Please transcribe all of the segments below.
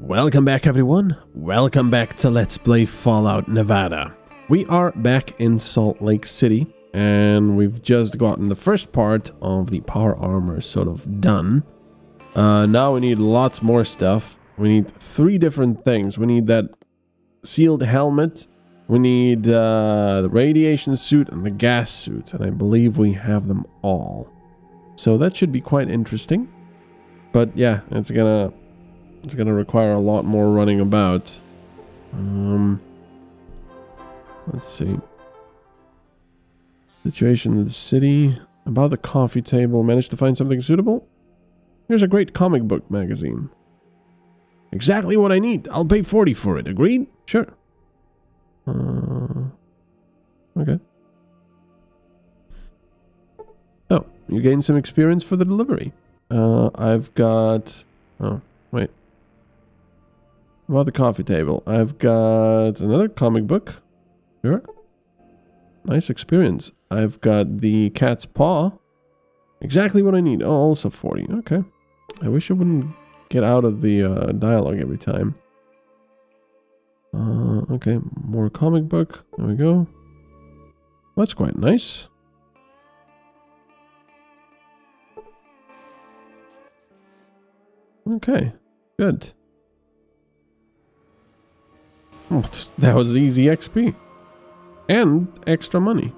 Welcome back everyone, welcome back to Let's Play Fallout Nevada. We are back in Salt Lake City and we've just gotten the first part of the power armor sort of done. Uh, now we need lots more stuff. We need three different things. We need that sealed helmet, we need uh, the radiation suit and the gas suit and I believe we have them all. So that should be quite interesting. But yeah, it's gonna it's going to require a lot more running about. Um, let's see. Situation in the city. About the coffee table. Managed to find something suitable? Here's a great comic book magazine. Exactly what I need. I'll pay 40 for it. Agreed? Sure. Uh, okay. Oh, you gained some experience for the delivery. Uh, I've got... Oh. About the coffee table. I've got another comic book. Sure. Nice experience. I've got the cat's paw. Exactly what I need. Oh, also 40. Okay. I wish I wouldn't get out of the uh, dialogue every time. Uh, okay, more comic book. There we go. That's quite nice. Okay, good. That was easy XP. And extra money.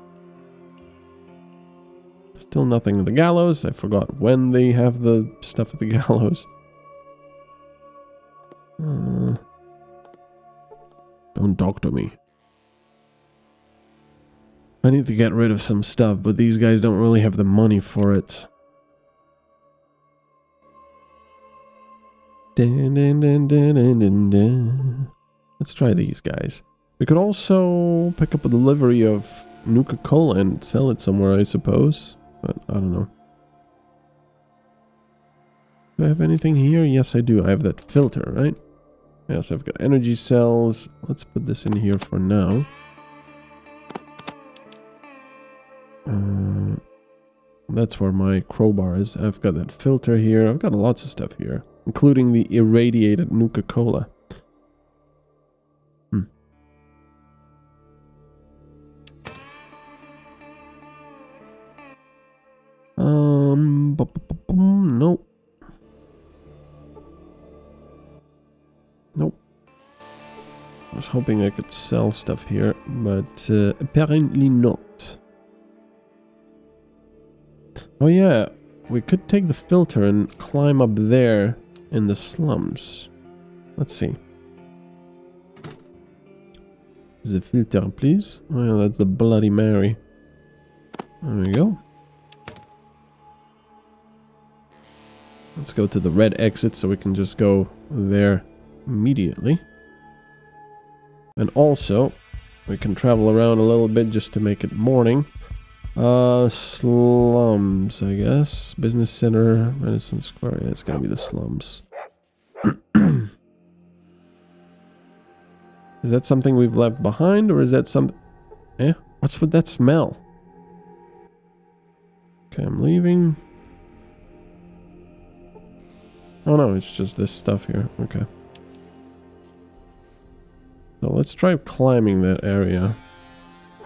Still nothing at the gallows. I forgot when they have the stuff at the gallows. Uh, don't doctor me. I need to get rid of some stuff, but these guys don't really have the money for it. Dun, dun, dun, Let's try these guys. We could also pick up a delivery of Nuka-Cola and sell it somewhere, I suppose. But I don't know. Do I have anything here? Yes, I do. I have that filter, right? Yes, I've got energy cells. Let's put this in here for now. Uh, that's where my crowbar is. I've got that filter here. I've got lots of stuff here, including the irradiated Nuka-Cola. Um, nope. Nope. I was hoping I could sell stuff here, but uh, apparently not. Oh yeah, we could take the filter and climb up there in the slums. Let's see. The filter, please. Oh yeah, that's the Bloody Mary. There we go. Let's go to the red exit so we can just go there immediately. And also, we can travel around a little bit just to make it morning. Uh, slums, I guess. Business Center, Renaissance Square. Yeah, it's gotta be the slums. is that something we've left behind, or is that some... Eh? What's with that smell? Okay, I'm leaving. Oh no, it's just this stuff here. Okay. So let's try climbing that area.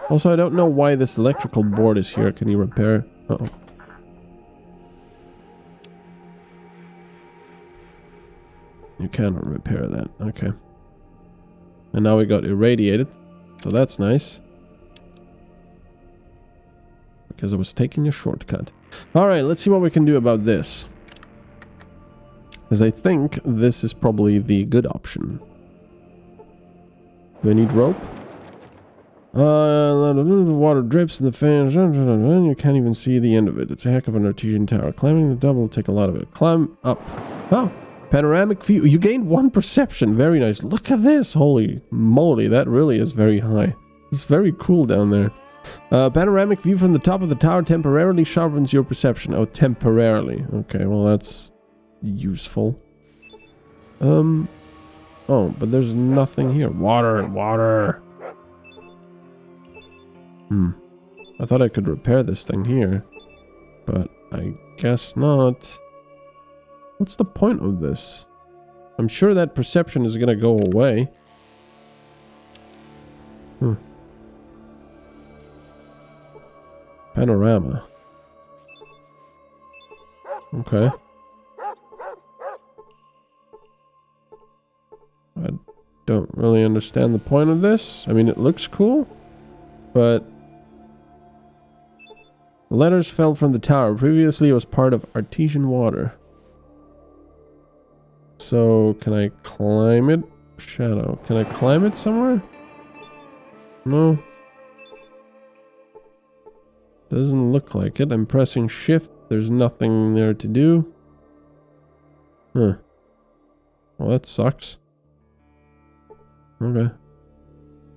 Also, I don't know why this electrical board is here. Can you repair? Uh oh You cannot repair that. Okay. And now we got irradiated. So that's nice. Because I was taking a shortcut. Alright, let's see what we can do about this. Because I think this is probably the good option. Do I need rope? Uh, the water drips and the fans. You can't even see the end of it. It's a heck of an artesian tower. Climbing the double will take a lot of it. Climb up. Oh, panoramic view. You gained one perception. Very nice. Look at this. Holy moly, that really is very high. It's very cool down there. Uh, panoramic view from the top of the tower temporarily sharpens your perception. Oh, temporarily. Okay, well that's useful. Um, oh, but there's nothing here. Water, water. Hmm. I thought I could repair this thing here, but I guess not. What's the point of this? I'm sure that perception is going to go away. Hmm. Panorama. Okay. I don't really understand the point of this. I mean, it looks cool, but... Letters fell from the tower. Previously, it was part of artesian water. So, can I climb it? Shadow. Can I climb it somewhere? No. Doesn't look like it. I'm pressing shift. There's nothing there to do. Huh. Well, that sucks. Okay.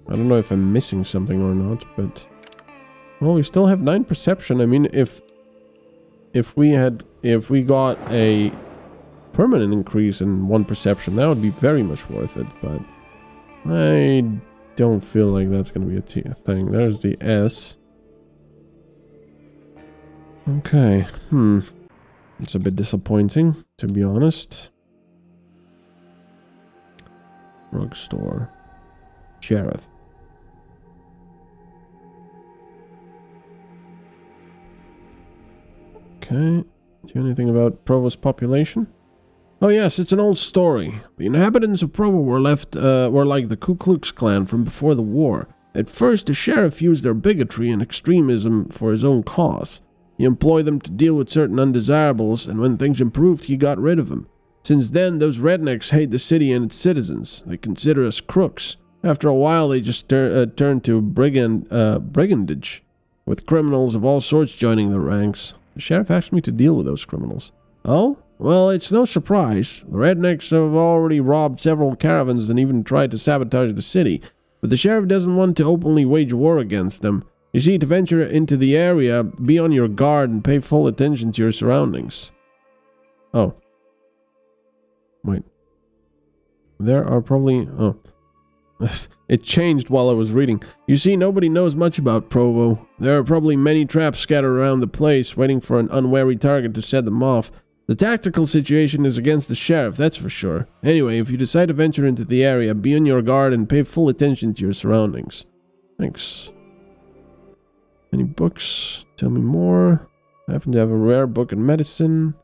I don't know if I'm missing something or not, but... Well, we still have 9 perception. I mean, if... If we had... If we got a permanent increase in 1 perception, that would be very much worth it, but... I don't feel like that's going to be a thing. There's the S. Okay, hmm. It's a bit disappointing, to be honest. Drugstore. Sheriff. Okay. Do you know anything about Provo's population? Oh yes, it's an old story. The inhabitants of Provo were left uh, were like the Ku Klux Klan from before the war. At first, the sheriff used their bigotry and extremism for his own cause. He employed them to deal with certain undesirables, and when things improved, he got rid of them. Since then, those rednecks hate the city and its citizens. They consider us crooks. After a while, they just tur uh, turned to brigand uh, brigandage, with criminals of all sorts joining the ranks. The sheriff asked me to deal with those criminals. Oh? Well, it's no surprise. The rednecks have already robbed several caravans and even tried to sabotage the city. But the sheriff doesn't want to openly wage war against them. You see, to venture into the area, be on your guard and pay full attention to your surroundings. Oh. Wait. There are probably... Oh. it changed while I was reading. You see, nobody knows much about Provo. There are probably many traps scattered around the place, waiting for an unwary target to set them off. The tactical situation is against the sheriff, that's for sure. Anyway, if you decide to venture into the area, be on your guard and pay full attention to your surroundings. Thanks. Any books? Tell me more. I happen to have a rare book in medicine.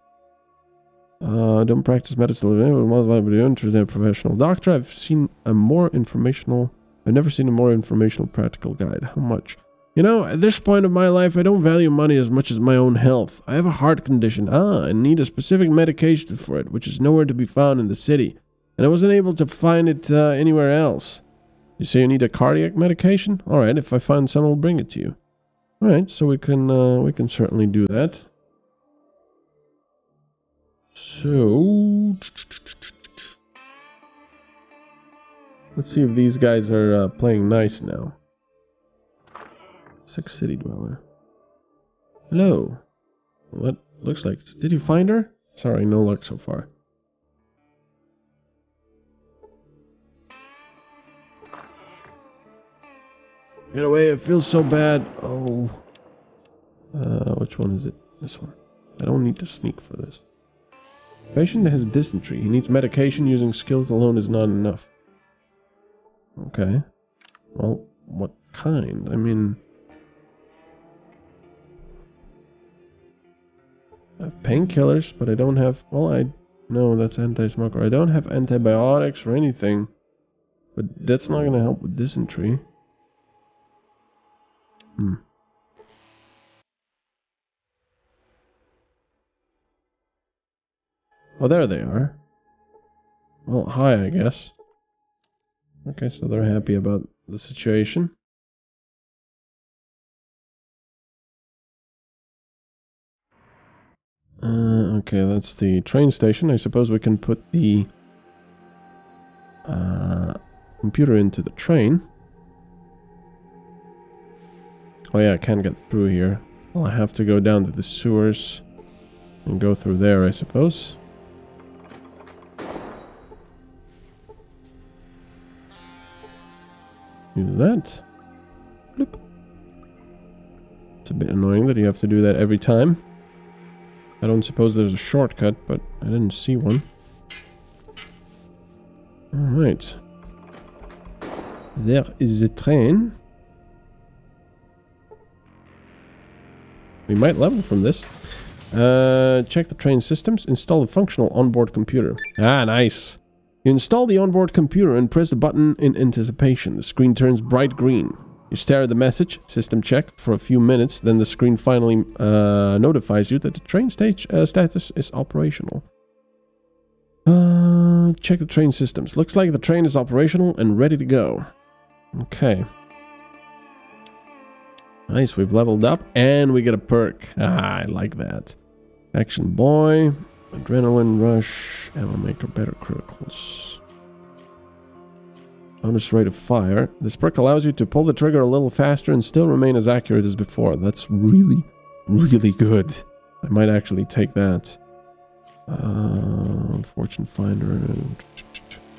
Uh, don't practice medicine to interested in a professional doctor. I've seen a more informational. I've never seen a more informational practical guide. How much? You know, at this point of my life, I don't value money as much as my own health. I have a heart condition. Ah, and need a specific medication for it, which is nowhere to be found in the city. And I wasn't able to find it uh, anywhere else. You say you need a cardiac medication? Alright, if I find some, I'll bring it to you. All right, so we can uh, we can certainly do that. So let's see if these guys are uh, playing nice now. Six city dweller. Hello. What looks like? Did you find her? Sorry, no luck so far. Get away, it feels so bad. Oh. Uh, which one is it? This one. I don't need to sneak for this. Patient has dysentery. He needs medication. Using skills alone is not enough. Okay. Well, what kind? I mean... I have painkillers, but I don't have... Well, I... No, that's anti-smoker. I don't have antibiotics or anything. But that's not going to help with dysentery. Hmm. Oh, there they are. Well, hi, I guess. Okay, so they're happy about the situation. Uh, okay, that's the train station. I suppose we can put the uh, computer into the train. Oh yeah, I can't get through here. Well, I have to go down to the sewers and go through there, I suppose. Use that. Bloop. It's a bit annoying that you have to do that every time. I don't suppose there's a shortcut, but I didn't see one. Alright. There is the train. We might level from this. Uh, check the train systems. Install a functional onboard computer. Ah, nice. You install the onboard computer and press the button in anticipation. The screen turns bright green. You stare at the message, system check, for a few minutes, then the screen finally uh, notifies you that the train stage uh, status is operational. Uh, check the train systems. Looks like the train is operational and ready to go. Okay. Nice, we've leveled up and we get a perk. Ah, I like that. Action boy, adrenaline rush, ammo maker, better criticals. Bonus rate of fire. This perk allows you to pull the trigger a little faster and still remain as accurate as before. That's really, really good. I might actually take that. Uh, fortune finder and,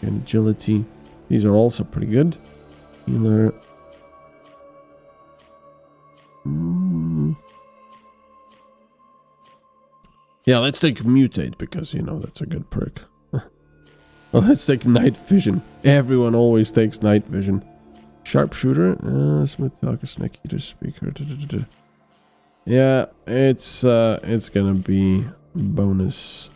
and agility. These are also pretty good. Healer. Mm. Yeah, let's take mutate because you know that's a good perk. well, let's take night vision. Everyone always takes night vision. Sharpshooter, uh, smooth talker, snake eater, speaker. Da, da, da, yeah, it's uh, it's gonna be bonus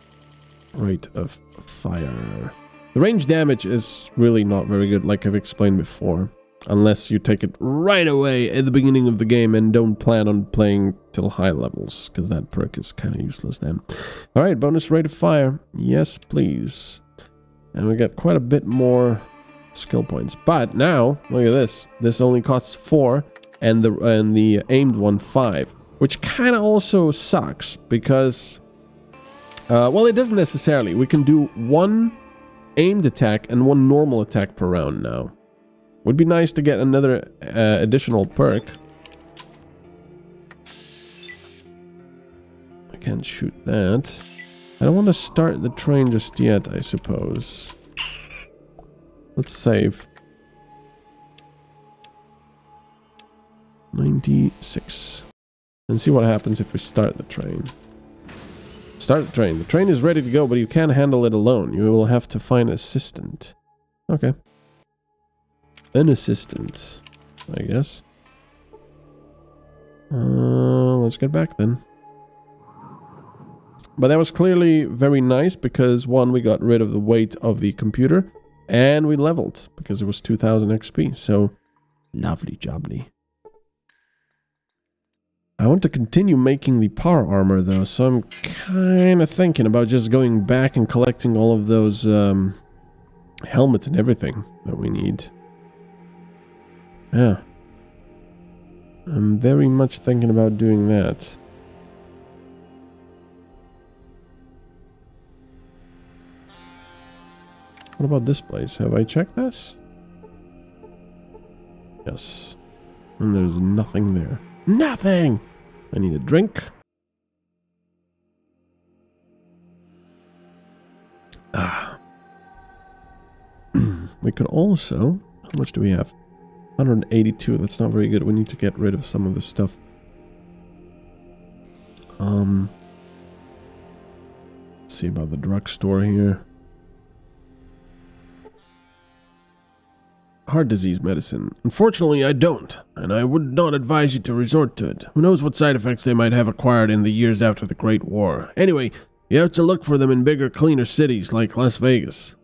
rate of fire. The range damage is really not very good, like I've explained before. Unless you take it right away at the beginning of the game and don't plan on playing till high levels, because that perk is kind of useless then. Alright, bonus rate of fire. Yes, please. And we get quite a bit more skill points. But now, look at this. This only costs 4 and the and the aimed one 5. Which kind of also sucks because... Uh, well, it doesn't necessarily. We can do one aimed attack and one normal attack per round now. Would be nice to get another uh, additional perk. I can't shoot that. I don't want to start the train just yet, I suppose. Let's save. 96. And see what happens if we start the train. Start the train. The train is ready to go, but you can't handle it alone. You will have to find an assistant. Okay an assistant, I guess. Uh, let's get back then. But that was clearly very nice because one, we got rid of the weight of the computer and we leveled because it was 2000 XP. So lovely jubbly. I want to continue making the power armor though, so I'm kind of thinking about just going back and collecting all of those um, helmets and everything that we need. Yeah. I'm very much thinking about doing that. What about this place? Have I checked this? Yes. And there's nothing there. Nothing! I need a drink. Ah. we could also... How much do we have? 182, that's not very good. We need to get rid of some of this stuff. Um, see about the drugstore here. Heart disease medicine. Unfortunately, I don't, and I would not advise you to resort to it. Who knows what side effects they might have acquired in the years after the Great War. Anyway, you have to look for them in bigger, cleaner cities like Las Vegas.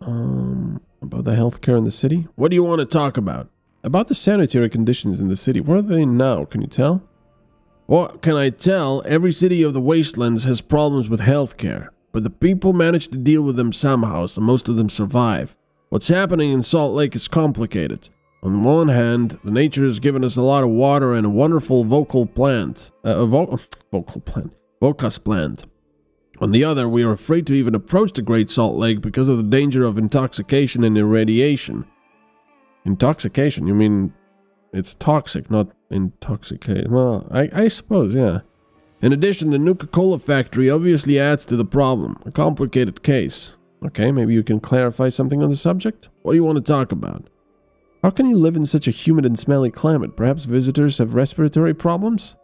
Um, about the healthcare in the city? What do you want to talk about? About the sanitary conditions in the city. What are they now? Can you tell? What can I tell? Every city of the wastelands has problems with healthcare, but the people manage to deal with them somehow, so most of them survive. What's happening in Salt Lake is complicated. On the one hand, the nature has given us a lot of water and a wonderful vocal plant. Uh, a vo vocal plant. Vocus plant. On the other, we are afraid to even approach the Great Salt Lake because of the danger of intoxication and irradiation. Intoxication? You mean it's toxic, not intoxicated? Well, I, I suppose, yeah. In addition, the Nuka-Cola factory obviously adds to the problem. A complicated case. Okay, maybe you can clarify something on the subject? What do you want to talk about? How can you live in such a humid and smelly climate? Perhaps visitors have respiratory problems?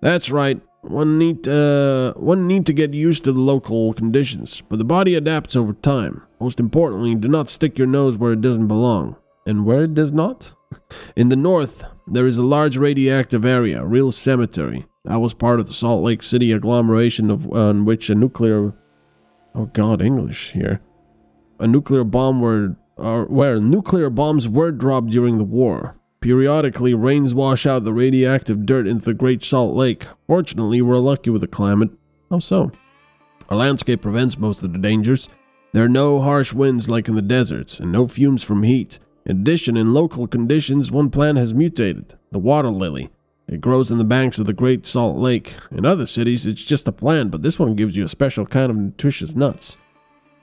That's right. One need uh one need to get used to the local conditions, but the body adapts over time. Most importantly, do not stick your nose where it doesn't belong. And where it does not? In the north, there is a large radioactive area, real cemetery. That was part of the Salt Lake City agglomeration of on which a nuclear oh god, English here. A nuclear bomb were or where nuclear bombs were dropped during the war. Periodically, rains wash out the radioactive dirt into the Great Salt Lake. Fortunately, we're lucky with the climate. How so? Our landscape prevents most of the dangers. There are no harsh winds like in the deserts, and no fumes from heat. In addition, in local conditions, one plant has mutated the water lily. It grows in the banks of the Great Salt Lake. In other cities, it's just a plant, but this one gives you a special kind of nutritious nuts.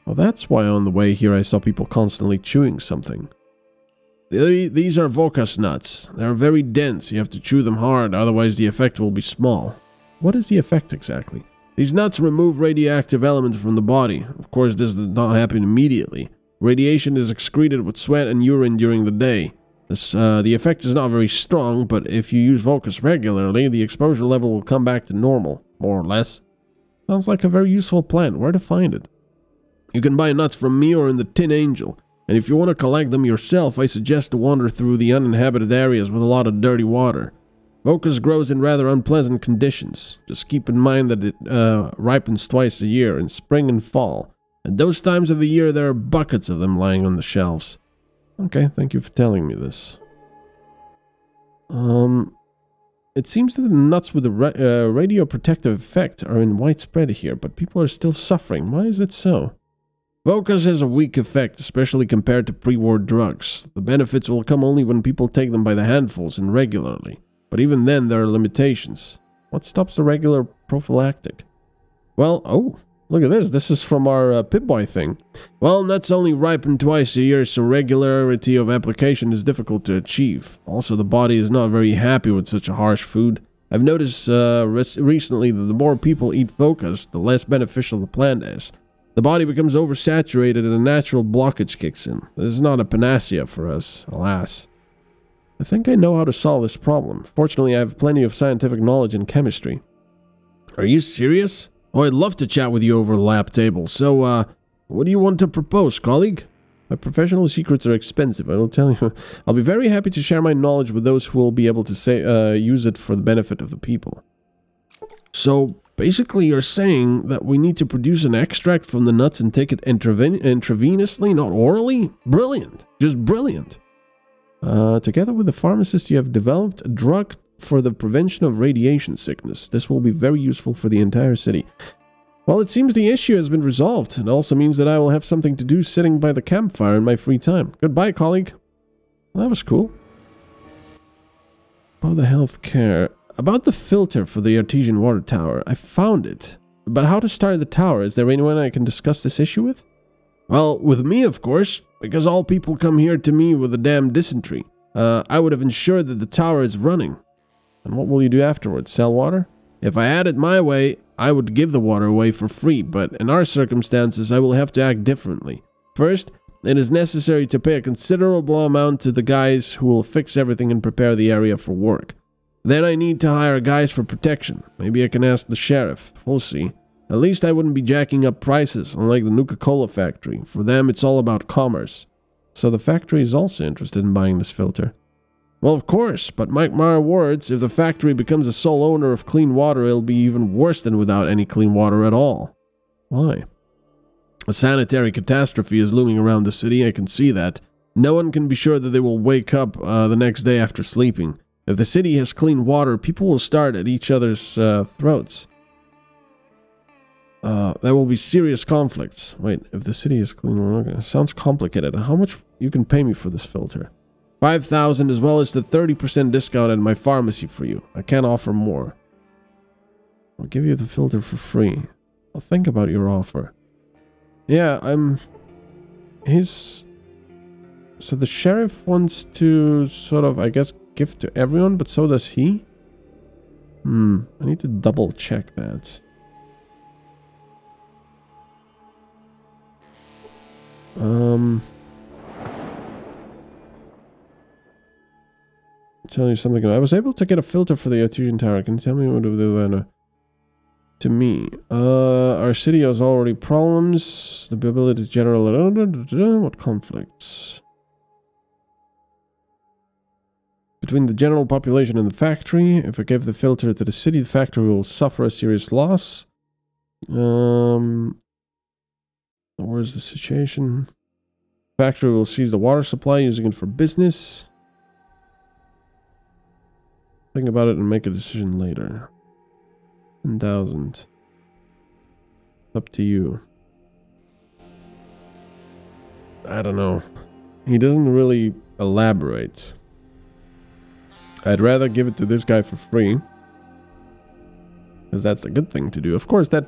Well, that's why on the way here I saw people constantly chewing something. These are Vokas nuts. They're very dense. You have to chew them hard, otherwise the effect will be small. What is the effect exactly? These nuts remove radioactive elements from the body. Of course, this does not happen immediately. Radiation is excreted with sweat and urine during the day. This, uh, the effect is not very strong, but if you use Vokas regularly, the exposure level will come back to normal, more or less. Sounds like a very useful plant. Where to find it? You can buy nuts from me or in the Tin Angel. And if you want to collect them yourself, I suggest to wander through the uninhabited areas with a lot of dirty water. Vocus grows in rather unpleasant conditions. Just keep in mind that it uh, ripens twice a year, in spring and fall. At those times of the year, there are buckets of them lying on the shelves. Okay, thank you for telling me this. Um, it seems that the nuts with the ra uh, radioprotective effect are in widespread here, but people are still suffering. Why is it so? Vokas has a weak effect, especially compared to pre-war drugs. The benefits will come only when people take them by the handfuls and regularly. But even then, there are limitations. What stops the regular prophylactic? Well, oh, look at this. This is from our uh, Pip-Boy thing. Well, nuts only ripen twice a year, so regularity of application is difficult to achieve. Also, the body is not very happy with such a harsh food. I've noticed uh, recently that the more people eat Vokas, the less beneficial the plant is. The body becomes oversaturated and a natural blockage kicks in. This is not a panacea for us, alas. I think I know how to solve this problem. Fortunately, I have plenty of scientific knowledge in chemistry. Are you serious? Oh, I'd love to chat with you over the lab table. So, uh, what do you want to propose, colleague? My professional secrets are expensive, I will tell you. I'll be very happy to share my knowledge with those who will be able to say, uh, use it for the benefit of the people. So, Basically, you're saying that we need to produce an extract from the nuts and take it intraven intravenously, not orally? Brilliant. Just brilliant. Uh, together with the pharmacist, you have developed a drug for the prevention of radiation sickness. This will be very useful for the entire city. Well, it seems the issue has been resolved. It also means that I will have something to do sitting by the campfire in my free time. Goodbye, colleague. Well, that was cool. About the healthcare. About the filter for the artesian water tower, I found it. But how to start the tower? Is there anyone I can discuss this issue with? Well, with me, of course, because all people come here to me with a damn dysentery. Uh, I would have ensured that the tower is running. And what will you do afterwards? Sell water? If I had it my way, I would give the water away for free, but in our circumstances, I will have to act differently. First, it is necessary to pay a considerable amount to the guys who will fix everything and prepare the area for work. Then I need to hire guys for protection. Maybe I can ask the sheriff. We'll see. At least I wouldn't be jacking up prices, unlike the Nuka-Cola factory. For them, it's all about commerce. So the factory is also interested in buying this filter. Well, of course, but Mike my words, if the factory becomes the sole owner of clean water, it'll be even worse than without any clean water at all. Why? A sanitary catastrophe is looming around the city, I can see that. No one can be sure that they will wake up uh, the next day after sleeping. If the city has clean water, people will start at each other's uh, throats. Uh, there will be serious conflicts. Wait, if the city has clean water, sounds complicated. How much you can pay me for this filter? 5,000 as well as the 30% discount at my pharmacy for you. I can't offer more. I'll give you the filter for free. I'll think about your offer. Yeah, I'm... His... So the sheriff wants to sort of, I guess, give to everyone, but so does he? Hmm, I need to double check that. Um... Tell you something. I was able to get a filter for the Artesian Tower. Can you tell me what to do then? to me. Uh, our city has already problems. The ability to general... What conflicts? Between the general population and the factory. If I give the filter to the city, the factory will suffer a serious loss. Um, where's the situation? Factory will seize the water supply, using it for business. Think about it and make a decision later. 10,000. Up to you. I don't know. He doesn't really elaborate. I'd rather give it to this guy for free. Because that's the good thing to do. Of course, that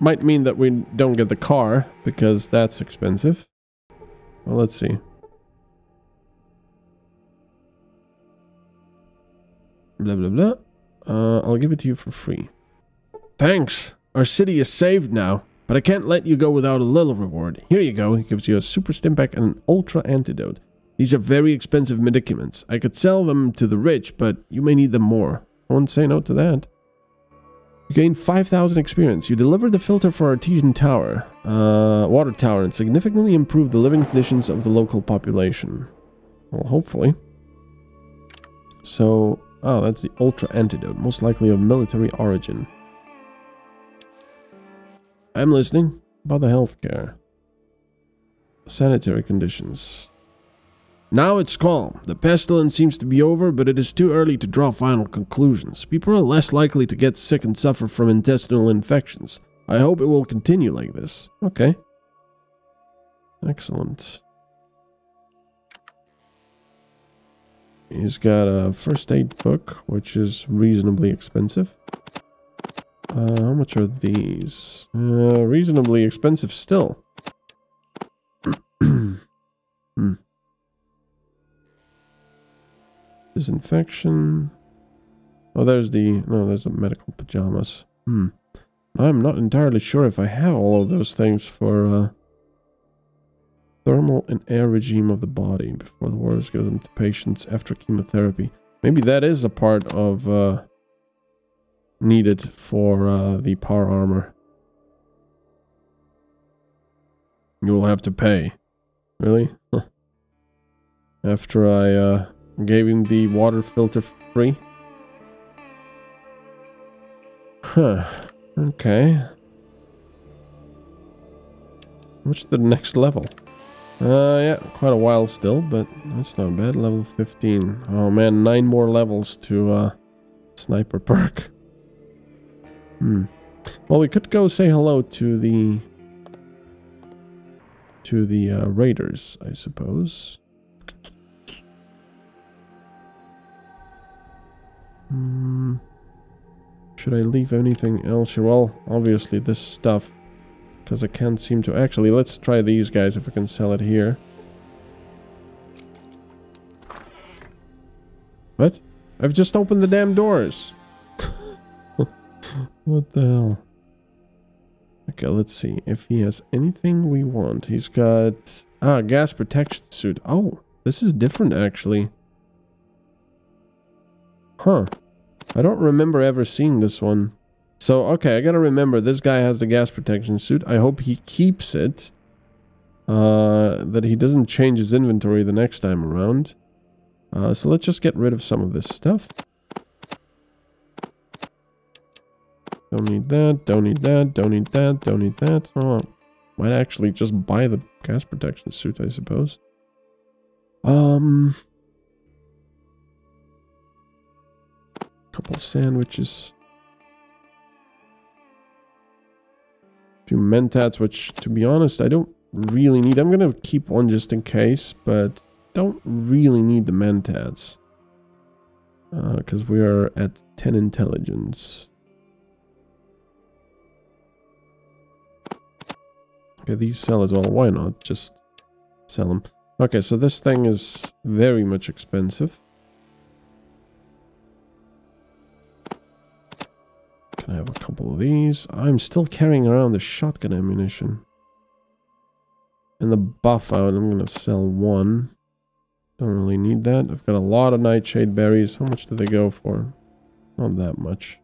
might mean that we don't get the car, because that's expensive. Well, let's see. Blah, blah, blah. Uh, I'll give it to you for free. Thanks. Our city is saved now, but I can't let you go without a little reward. Here you go. He gives you a super stimpack and an ultra antidote. These are very expensive medicaments. I could sell them to the rich, but you may need them more. I won't say no to that. You gain 5,000 experience. You deliver the filter for Artesian Tower, uh, Water Tower, and significantly improve the living conditions of the local population. Well, hopefully. So, oh, that's the Ultra Antidote, most likely of military origin. I'm listening. About the healthcare. Sanitary conditions. Now it's calm. The pestilence seems to be over, but it is too early to draw final conclusions. People are less likely to get sick and suffer from intestinal infections. I hope it will continue like this. Okay. Excellent. He's got a first aid book, which is reasonably expensive. Uh, how much are these? Uh, reasonably expensive still. hmm. Disinfection. Oh, there's the... No, there's the medical pajamas. Hmm. I'm not entirely sure if I have all of those things for uh, thermal and air regime of the body before the waters given into patients after chemotherapy. Maybe that is a part of uh, needed for uh, the power armor. You will have to pay. Really? After I uh, Gave him the water filter free. Huh. Okay. What's the next level? Uh, yeah, quite a while still, but that's not bad. Level 15. Oh man, nine more levels to, uh, sniper perk. Hmm. Well, we could go say hello to the... to the, uh, raiders, I suppose. Hmm. Should I leave anything else here? Well, obviously this stuff. Because I can't seem to... Actually, let's try these guys if I can sell it here. What? I've just opened the damn doors. what the hell? Okay, let's see if he has anything we want. He's got... Ah, gas protection suit. Oh, this is different actually. Huh. I don't remember ever seeing this one. So, okay, I gotta remember, this guy has the gas protection suit. I hope he keeps it. Uh, that he doesn't change his inventory the next time around. Uh, so let's just get rid of some of this stuff. Don't need that, don't need that, don't need that, don't need that. Oh, might actually just buy the gas protection suit, I suppose. Um, couple sandwiches. A few mentats, which, to be honest, I don't really need. I'm going to keep one just in case, but don't really need the mentats. Because uh, we are at 10 intelligence. Okay, these sell as well. Why not? Just sell them. Okay, so this thing is very much expensive. Can I have a couple of these? I'm still carrying around the shotgun ammunition. And the buff out, I'm going to sell one. Don't really need that. I've got a lot of nightshade berries. How much do they go for? Not that much.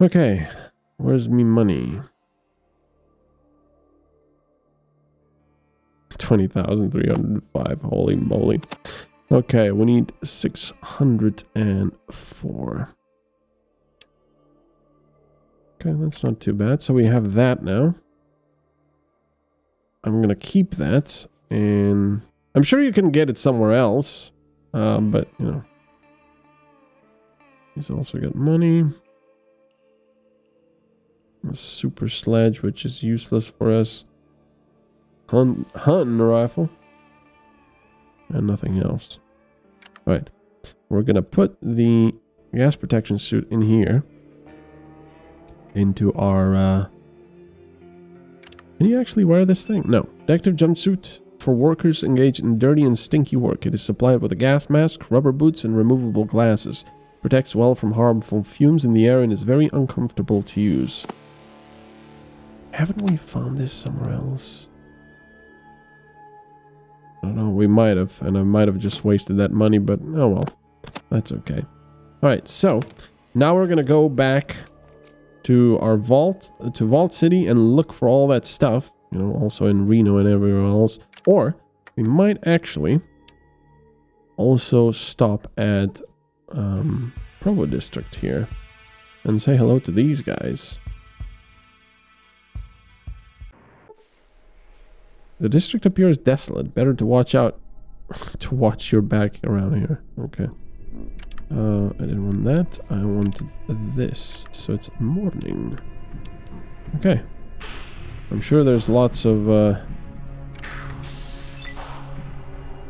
Okay, where's me money? 20,305. Holy moly. Okay, we need 604. Okay, that's not too bad. So we have that now. I'm going to keep that. And I'm sure you can get it somewhere else. Um, but, you know. He's also got money. A super sledge, which is useless for us. Hunt, hunting rifle. And nothing else. Alright. We're going to put the gas protection suit in here. Into our... Uh, can you actually wear this thing? No. Detective jumpsuit for workers engaged in dirty and stinky work. It is supplied with a gas mask, rubber boots, and removable glasses. Protects well from harmful fumes in the air and is very uncomfortable to use. Haven't we found this somewhere else? I don't know, we might have, and I might have just wasted that money, but oh well. That's okay. Alright, so now we're gonna go back to our vault, to Vault City and look for all that stuff, you know, also in Reno and everywhere else. Or we might actually also stop at um, Provo District here and say hello to these guys. The district appears desolate. Better to watch out to watch your back around here. Okay. Uh, I didn't want that. I wanted this. So it's morning. Okay. I'm sure there's lots of, uh,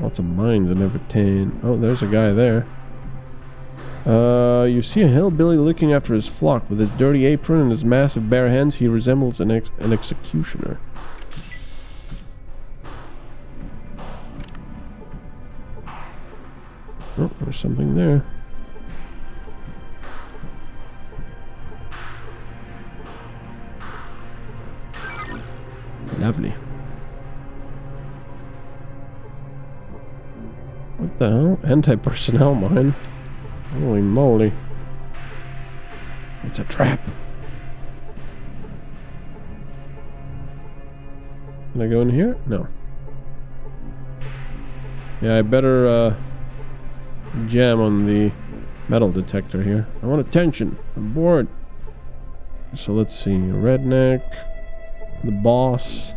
lots of mines in everything. Oh, there's a guy there. Uh, you see a hillbilly looking after his flock. With his dirty apron and his massive bare hands, he resembles an, ex an executioner. Oh, there's something there. Lovely. What the hell? Anti-personnel mine. Holy moly. It's a trap. Can I go in here? No. Yeah, I better uh, jam on the metal detector here. I want attention. I'm bored. So let's see. Redneck. The boss.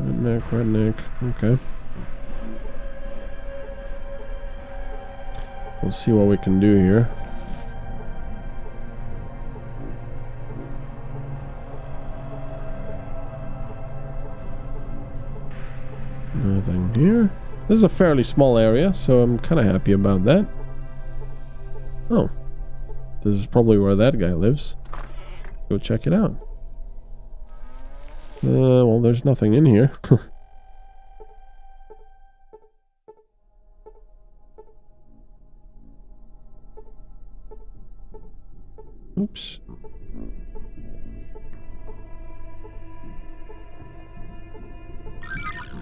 Redneck, redneck. Okay. Let's see what we can do here. Nothing here. This is a fairly small area, so I'm kind of happy about that. Oh. This is probably where that guy lives. Go check it out. Uh, well, there's nothing in here. Oops.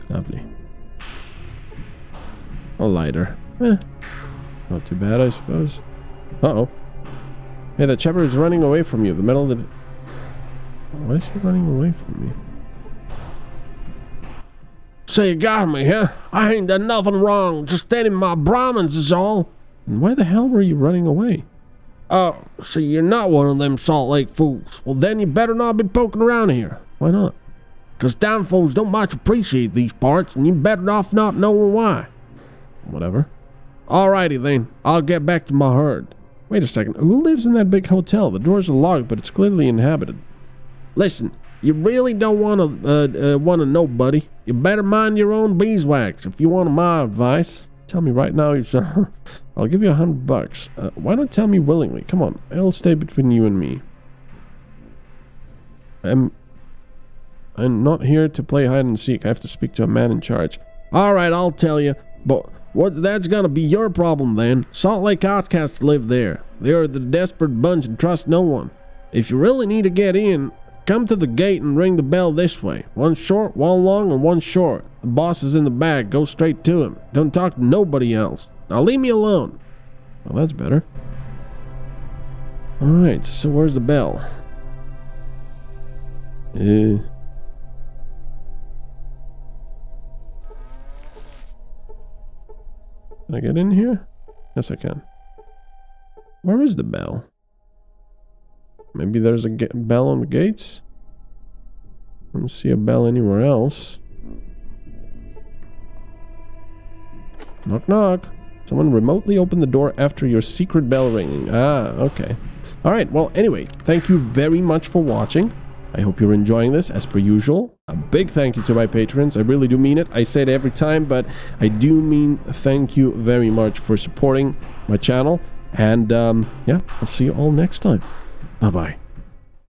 Lovely. A lighter. Eh. Not too bad, I suppose. Uh-oh. Hey, that chopper is running away from you. The metal that... Why is he running away from me? So you got me, huh? I ain't done nothing wrong. Just stating my Brahmins is all. And why the hell were you running away? Oh, so you're not one of them Salt Lake fools. Well, then you better not be poking around here. Why not? Because down don't much appreciate these parts, and you better off not knowing why. Whatever. Alrighty then, I'll get back to my herd. Wait a second, who lives in that big hotel? The doors are locked, but it's clearly inhabited. Listen, you really don't want to uh, uh, want to know, buddy. You better mind your own beeswax if you want my advice. Tell me right now. I'll give you a hundred bucks. Uh, why not tell me willingly? Come on, it'll stay between you and me. I'm, I'm not here to play hide and seek. I have to speak to a man in charge. All right, I'll tell you. But what? That's gonna be your problem then. Salt Lake outcasts live there. They are the desperate bunch and trust no one. If you really need to get in, Come to the gate and ring the bell this way. One short, one long, and one short. The boss is in the back. Go straight to him. Don't talk to nobody else. Now leave me alone. Well, that's better. Alright, so where's the bell? Uh, can I get in here? Yes, I can. Where is the bell? Maybe there's a bell on the gates? I don't see a bell anywhere else. Knock knock. Someone remotely opened the door after your secret bell ringing. Ah, okay. Alright, well, anyway, thank you very much for watching. I hope you're enjoying this, as per usual. A big thank you to my patrons. I really do mean it. I say it every time, but I do mean thank you very much for supporting my channel. And, um, yeah, I'll see you all next time. Bye-bye.